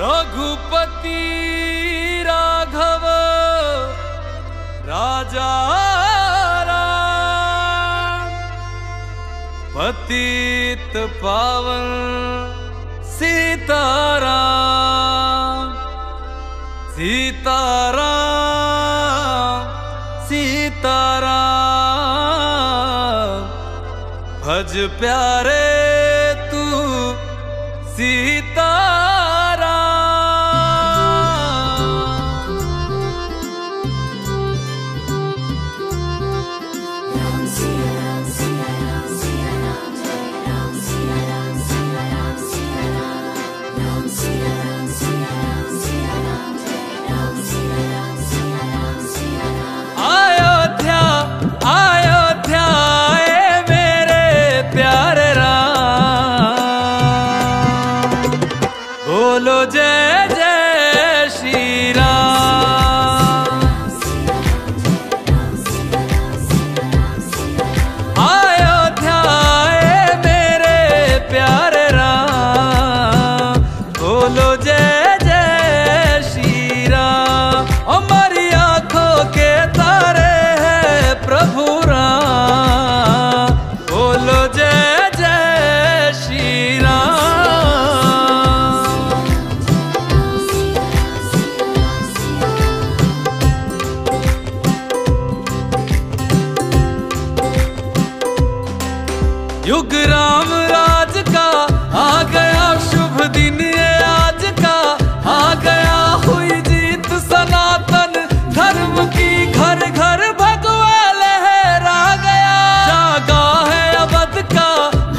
रघुपति राघव राजा पतित पावन सीताराम सीताराम सीताराम। भज प्यारे तू सीताराम युग राम राज का, आ गया शुभ दिन ये आज का, आ गया हुई जीत सनातन, धर्म की घर घर भगवा लहरा गया। जागा है अवध का,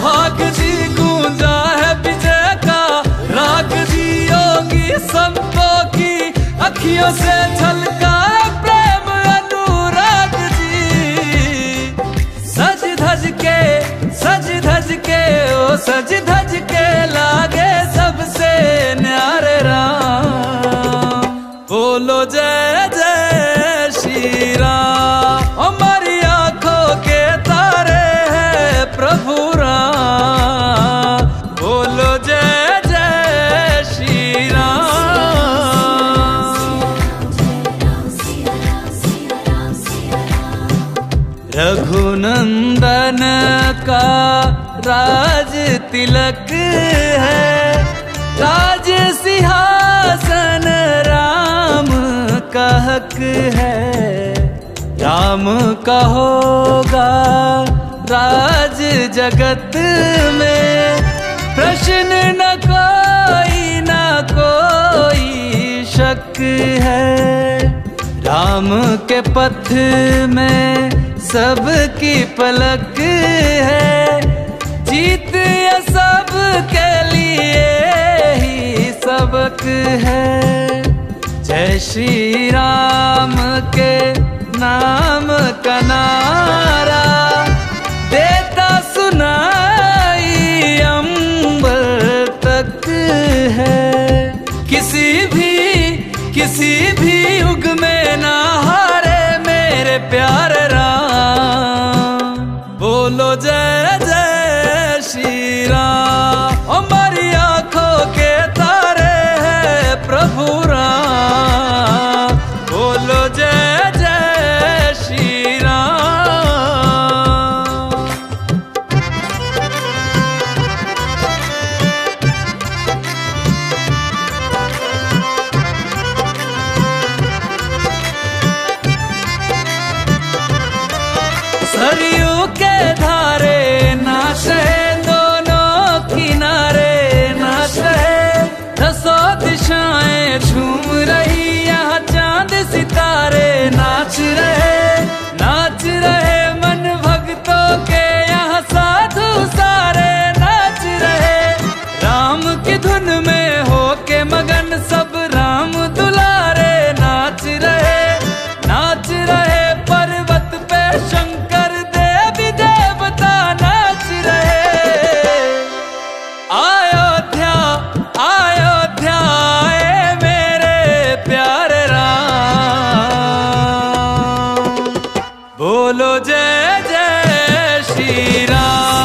भाग जी गूंजा है विजय का, राग जी योगी संतों की, अखियों से झलका प्रेम अनुराग जी। सज धज के सज धज के, ओ सज धज के लागे सबसे न्यारे राम। बोलो जय जय श्री हमारी आँखों के तारे हैं प्रभु राम। बोलो जय जय श्री रघुनंदन का राज तिलक है। राज सिंहासन राम का हक है। राम का होगा राज जगत में। प्रश्न न कोई न कोई शक है। राम के पथ में सबकी पलक है। जीत या सब के लिए ही सबक है। जय श्री राम। रे बोलो जय जय श्री राम।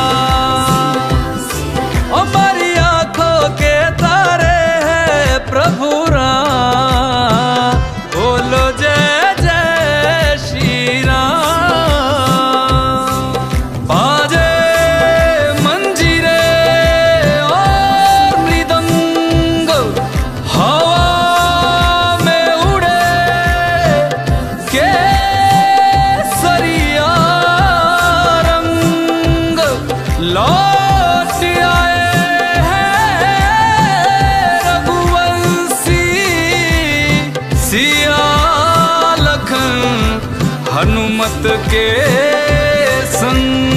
हनुमत के संग